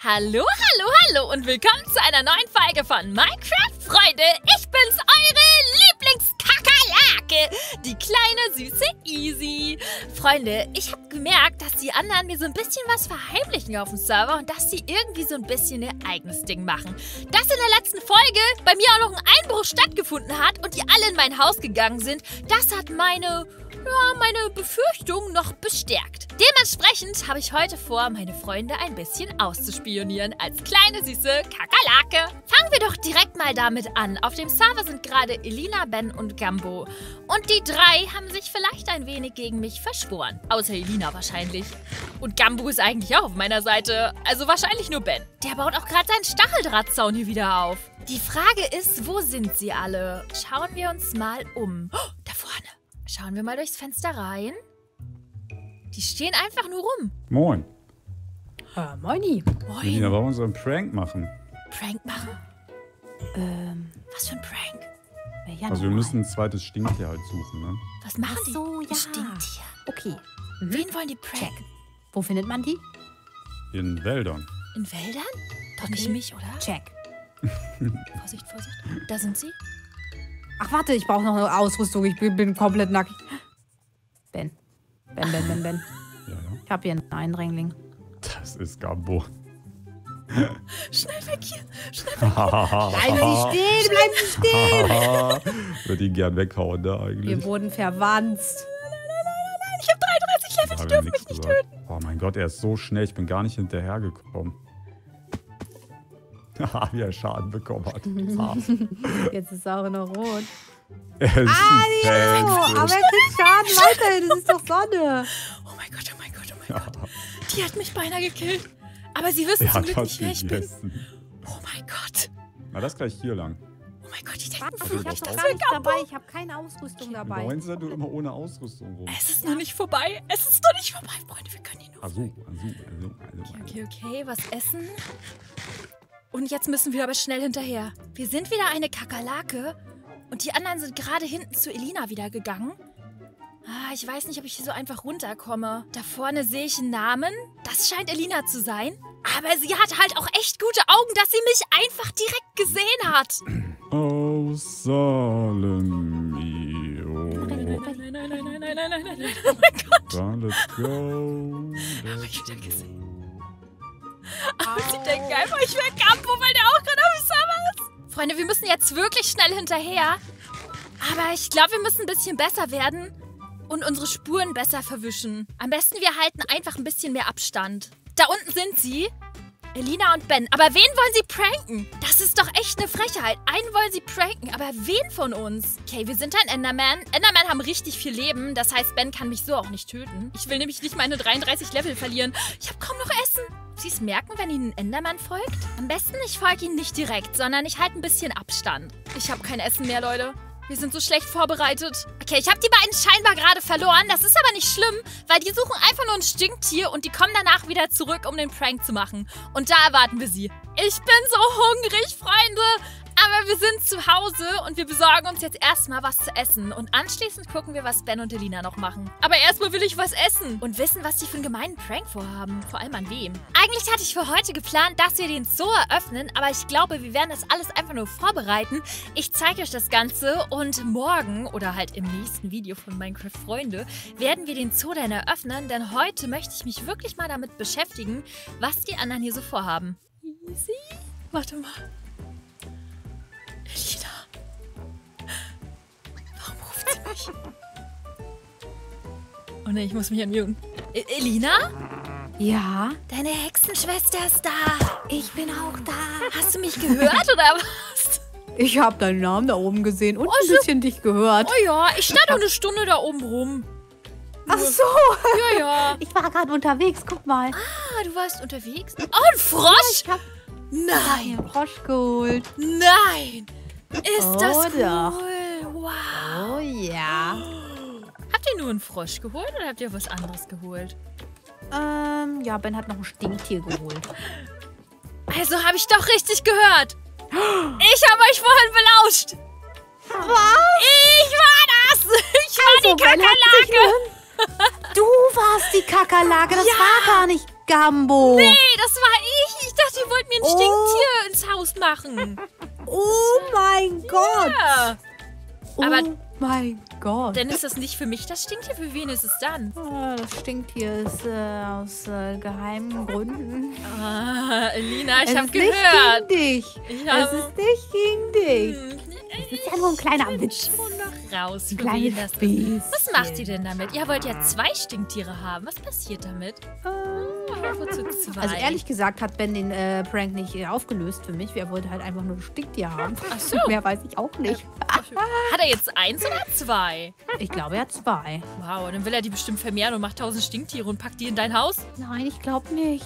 Hallo, hallo, hallo und willkommen zu einer neuen Folge von Minecraft, Freunde. Ich bin's, eure Lieblingskakerlake, die kleine süße Easy. Freunde, ich habe gemerkt, dass die anderen mir so ein bisschen was verheimlichen auf dem Server und dass sie irgendwie so ein bisschen ihr eigenes Ding machen. Dass in der letzten Folge bei mir auch noch ein Einbruch stattgefunden hat und die alle in mein Haus gegangen sind, das hat meine ja, meine Befürchtung noch bestärkt. Dementsprechend habe ich heute vor, meine Freunde ein bisschen auszuspionieren als kleine süße Kakerlake. Fangen wir doch direkt mal damit an. Auf dem Server sind gerade Elina, Ben und Gambo. Und die drei haben sich vielleicht ein wenig gegen mich verschworen. Außer Elina wahrscheinlich. Und Gambo ist eigentlich auch auf meiner Seite. Also wahrscheinlich nur Ben. Der baut auch gerade seinen Stacheldrahtzaun hier wieder auf. Die Frage ist, wo sind sie alle? Schauen wir uns mal um. Oh, da vorne. Schauen wir mal durchs Fenster rein. Die stehen einfach nur rum. Moin. Ah, moini. Moin. Melina, wollen wir so einen Prank machen? Prank machen? Ähm, Was für ein Prank? ja, Also wir müssen ein zweites Stinktier halt suchen, ne? Was machen Ach die? so, Ein ja. Stinktier. Okay. Mhm. Wen wollen die pranken? Wo findet man die? In Wäldern. In Wäldern? Doch nicht Okay. mich, oder? Check. Vorsicht, Vorsicht. Da sind sie. Ach, warte, ich brauche noch eine Ausrüstung. Ich bin, bin komplett nackig. Ben. Ben, Ben, Ben, Ben. Ja. Ich habe hier einen Eindringling. Das ist Gambo. Schnell weg hier. Schnell weg. Bleiben Sie stehen, bleiben Sie stehen. Würde ihn gern weghauen, ne, Wir eigentlich. wurden verwanzt. Ich habe 33 Level, die wir dürfen mich nicht gesagt. töten. Oh mein Gott, er ist so schnell. Ich bin gar nicht hinterhergekommen. Haha, wie er Schaden bekommen hat. Ah, Jetzt ist er auch noch rot. ist Ah, ja, aber er kriegt Schaden weiterhin. Das ist doch Sonne. Oh mein Gott, oh mein Gott, oh mein Gott. Die hat mich beinahe gekillt. Aber sie wissen Er zum Glück was nicht, wer ich bin. Oh mein Gott. Na, das gleich hier lang. Oh mein Gott, die denken Warte, ich wir gar Gambo dabei. Ich habe keine Ausrüstung dabei. Warum sind du immer ohne Ausrüstung rum? Es ist noch nicht vorbei. Es ist noch nicht vorbei, Freunde. Wir können ihn noch. Also, also, also, also. Okay, okay, was essen? Und jetzt müssen wir aber schnell hinterher. Wir sind wieder eine Kakerlake und die anderen sind gerade hinten zu Elina wieder gegangen. Ah, ich weiß nicht, ob ich hier so einfach runterkomme. Da vorne sehe ich einen Namen. Das scheint Elina zu sein. Aber sie hat halt auch echt gute Augen, dass sie mich einfach direkt gesehen hat. Oh, Salem. Nein, nein, nein, nein, nein, nein, nein, nein, nein, nein. Oh mein Gott. Dann let's go. Hab ich Let's wieder gesehen. go. Aber sie denken einfach, ich wäre Campo, weil der auch gerade auf Server ist. Freunde, wir müssen jetzt wirklich schnell hinterher. Aber ich glaube, wir müssen ein bisschen besser werden und unsere Spuren besser verwischen. Am besten, wir halten einfach ein bisschen mehr Abstand. Da unten sind sie. Elina und Ben. Aber wen wollen sie pranken? Das ist doch echt eine Frechheit. Einen wollen sie pranken, aber wen von uns? Okay, wir sind ein Enderman. Enderman haben richtig viel Leben. Das heißt, Ben kann mich so auch nicht töten. Ich will nämlich nicht meine 33 Level verlieren. Ich habe kaum noch Essen. Sie es merken, wenn ihnen Enderman folgt? Am besten, ich folge ihnen nicht direkt, sondern ich halte ein bisschen Abstand. Ich habe kein Essen mehr, Leute. Wir sind so schlecht vorbereitet. Okay, ich habe die beiden scheinbar gerade verloren. Das ist aber nicht schlimm, weil die suchen einfach nur ein Stinktier und die kommen danach wieder zurück, um den Prank zu machen. Und da erwarten wir sie. Ich bin so hungrig, Freunde. Aber wir sind zu Hause und wir besorgen uns jetzt erstmal was zu essen. Und anschließend gucken wir, was Ben und Elina noch machen. Aber erstmal will ich was essen und wissen, was die für einen gemeinen Prank vorhaben. Vor allem an wem. Eigentlich hatte ich für heute geplant, dass wir den Zoo eröffnen, aber ich glaube, wir werden das alles einfach nur vorbereiten. Ich zeige euch das Ganze und morgen oder halt im nächsten Video von Minecraft Freunde werden wir den Zoo dann eröffnen, denn heute möchte ich mich wirklich mal damit beschäftigen, was die anderen hier so vorhaben. Easy. Warte mal. Elina. Warum ruft sie mich? Oh ne, ich muss mich unmuten. E Elina? Ja, Deine Hexenschwester ist da. ich bin auch da. Hast du mich gehört oder was? Ich habe deinen Namen da oben gesehen und Oh, ein so- bisschen dich gehört. Oh ja, ich stand doch eine Stunde da oben rum. Ach so. Ja, ja. Ich war gerade unterwegs. Guck mal. Ah, du warst unterwegs? Oh, ein Frosch? Ich habe Nein, einen Frosch geholt. nein. Ist Oh, das cool. doch. Wow. Oh ja. Habt ihr nur einen Frosch geholt oder habt ihr was anderes geholt? Ähm, ja, Ben hat noch ein Stinktier geholt. Also habe ich doch richtig gehört. Ich habe euch vorhin belauscht. Was? Ich war das. Ich war Also, die hat sich Kakerlake. Du warst die Kakerlake. Das Ja. war gar nicht Gambo. Nee, das war ich. Ich dachte, Stinktier ins Haus machen. Oh mein Gott. Ja. Aber- oh mein Gott. Dann ist das nicht für mich das Stinktier. Für wen ist es dann? Ah, das Stinktier ist äh, aus äh, geheimen Gründen. Ah, Lina, ich habe gehört. nicht gegen dich. Ich Es ist nicht gegen dich. Hm, Es ist ja nur ein kleiner Witz. schon noch raus. Ein kleines. Spieß. Was macht ihr denn damit? Ihr wollt ja zwei Stinktiere haben. Was passiert damit? Zwei? Also ehrlich gesagt hat Ben den äh, Prank nicht äh, aufgelöst für mich. Er wollte halt einfach nur ein Stinktier haben. Ach so. Mehr weiß ich auch nicht. Hat er jetzt eins oder zwei? Ich glaube, er hat zwei. Wow, dann will er die bestimmt vermehren und macht tausend Stinktiere und packt die in dein Haus. Nein, ich glaube nicht.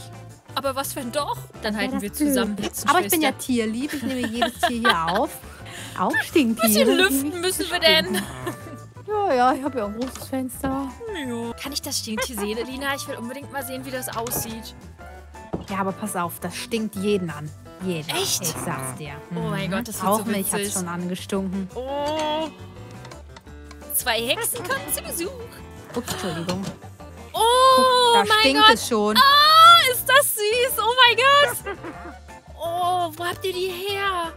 Aber was wenn doch? Dann halten wir zusammen Aber ich bin ja tierlieb. Ich nehme jedes Tier hier auf. Auch Stinktiere. bisschen die lüften müssen wir denn. Ja, ja, ich habe ja ein großes Fenster. Ja. Kann ich das Stinktier sehen, Elina? Ich will unbedingt mal sehen, wie das aussieht. Ja, aber pass auf, das stinkt jeden an. Jeden. Echt? Ich sag's dir. Oh mein Mhm. Gott, das wird Auch so mich hat's schon angestunken. Oh. Zwei Hexen kommen zu Besuch. Ups, Entschuldigung. Oh, da mein stinkt Gott. es schon. Oh, ist das süß. Oh mein Gott. Oh, wo habt ihr die her?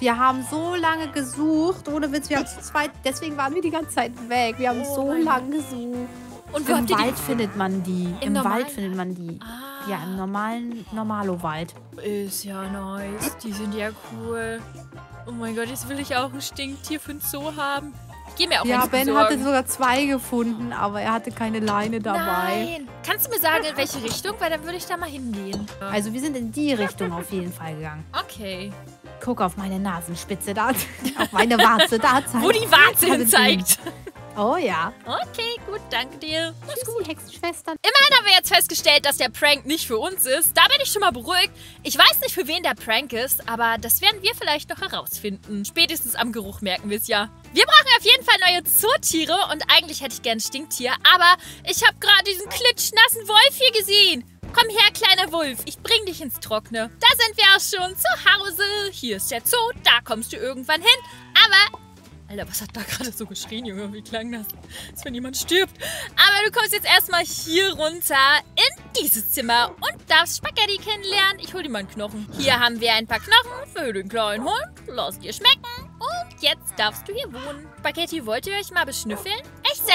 Wir haben so lange gesucht, ohne Witz, wir haben zu zweit, deswegen waren wir die ganze Zeit weg. Wir haben Oh so lange gesucht. Und Im Wald findet man die. Im, normalen? Wald findet man die. Ah. Ja, im normalen Normalo-Wald. Ist ja nice. Die sind ja cool. Oh mein Gott, jetzt will ich auch ein Stinktier für den Zoo haben. Geh mir auch Ja, Ben besorgen. hatte sogar zwei gefunden, aber er hatte keine Leine dabei. Nein. Kannst du mir sagen, in welche Richtung? Weil dann würde ich da mal hingehen. Also wir sind in die Richtung auf jeden Fall gegangen. Okay. Guck auf meine Nasenspitze da. auf meine Warze da. Zeigt. Wo die Warze zeigt. Oh ja. Okay, gut, danke dir. Tschüssi, Hexenschwestern. Immerhin haben wir jetzt festgestellt, dass der Prank nicht für uns ist. Da bin ich schon mal beruhigt. Ich weiß nicht, für wen der Prank ist, aber das werden wir vielleicht noch herausfinden. Spätestens am Geruch merken wir es ja. Wir brauchen auf jeden Fall neue Zootiere und eigentlich hätte ich gern Stinktier, aber ich habe gerade diesen klitschnassen Wolf hier gesehen. Komm her, kleiner Wolf, ich bring dich ins Trockene. Da sind wir auch schon zu Hause. Hier ist der Zoo, da kommst du irgendwann hin. Aber Alter, was hat da gerade so geschrien, Junge? Wie klang das? Als wenn jemand stirbt. Aber du kommst jetzt erstmal hier runter in dieses Zimmer und darfst Spaghetti kennenlernen. Ich hol dir mal einen Knochen. Hier haben wir ein paar Knochen für den kleinen Hund. Lass dir schmecken. Und jetzt darfst du hier wohnen. Spaghetti, wollt ihr euch mal beschnüffeln?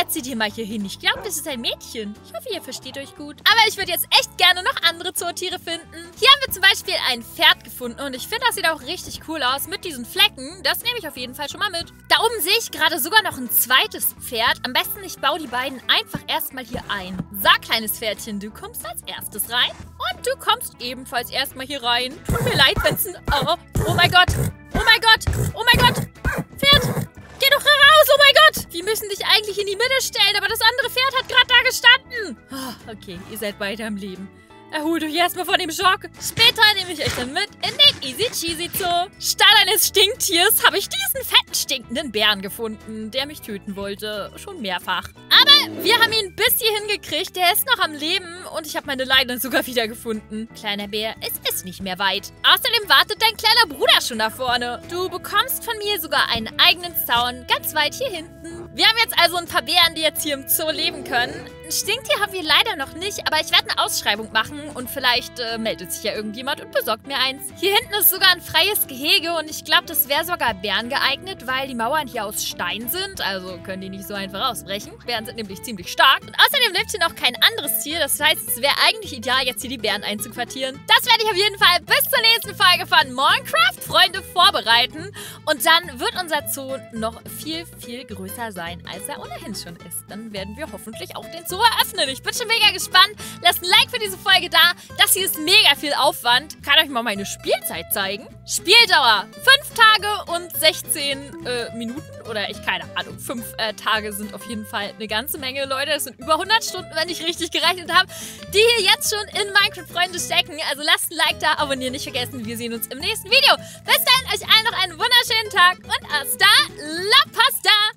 Ich setze dir mal hier hin. Ich glaube, das ist ein Mädchen. Ich hoffe, ihr versteht euch gut. Aber ich würde jetzt echt gerne noch andere Zootiere finden. Hier haben wir zum Beispiel ein Pferd gefunden und ich finde, das sieht auch richtig cool aus mit diesen Flecken. Das nehme ich auf jeden Fall schon mal mit. Da oben sehe ich gerade sogar noch ein zweites Pferd. Am besten, ich baue die beiden einfach erstmal hier ein. So, kleines Pferdchen, du kommst als erstes rein und du kommst ebenfalls erstmal hier rein. Tut mir leid, wenn es ein... Oh, oh mein Gott. Oh mein Gott. Oh mein Gott. Pferd, müssen dich eigentlich in die Mitte stellen, aber das andere Pferd hat gerade da gestanden. Ah, okay, ihr seid beide am Leben. Erholt euch erstmal von dem Schock. Später nehme ich euch dann mit in den Easy Cheesy Zoo. Statt eines Stinktiers habe ich diesen fetten, stinkenden Bären gefunden, der mich töten wollte. Schon mehrfach. Aber wir haben ihn bis hierhin gekriegt. Der ist noch am Leben und ich habe meine Leine sogar wieder gefunden. Kleiner Bär, es ist nicht mehr weit. Außerdem wartet dein kleiner Bruder schon da vorne. Du bekommst von mir sogar einen eigenen Zaun ganz weit hier hinten. Wir haben jetzt also ein paar Bären, die jetzt hier im Zoo leben können. Ein Stinktier haben wir leider noch nicht, aber ich werde eine Ausschreibung machen und vielleicht äh, meldet sich ja irgendjemand und besorgt mir eins. Hier hinten ist sogar ein freies Gehege und ich glaube, das wäre sogar Bären geeignet, weil die Mauern hier aus Stein sind, also können die nicht so einfach ausbrechen. Bären sind nämlich ziemlich stark. Und außerdem lebt hier noch kein anderes Tier, das heißt, es wäre eigentlich ideal, jetzt hier die Bären einzuquartieren. Das werde ich auf jeden Fall bis zur nächsten Folge von Minecraft Freunde vorbereiten und dann wird unser Zoo noch viel, viel größer sein, als er ohnehin schon ist. Dann werden wir hoffentlich auch den Zoo eröffnen. Ich bin schon mega gespannt. Lasst ein Like für diese Folge da. Das hier ist mega viel Aufwand. Kann euch mal meine Spielzeit zeigen. Spieldauer 5 Tage und 16 äh, Minuten. Oder ich keine Ahnung. 5 äh, Tage sind auf jeden Fall eine ganze Menge, Leute. Das sind über 100 Stunden, wenn ich richtig gerechnet habe, die hier jetzt schon in Minecraft-Freunde stecken. Also lasst ein Like da, abonnieren nicht vergessen. Wir sehen uns im nächsten Video. Bis dann, euch allen noch einen wunderschönen Tag und hasta la pasta!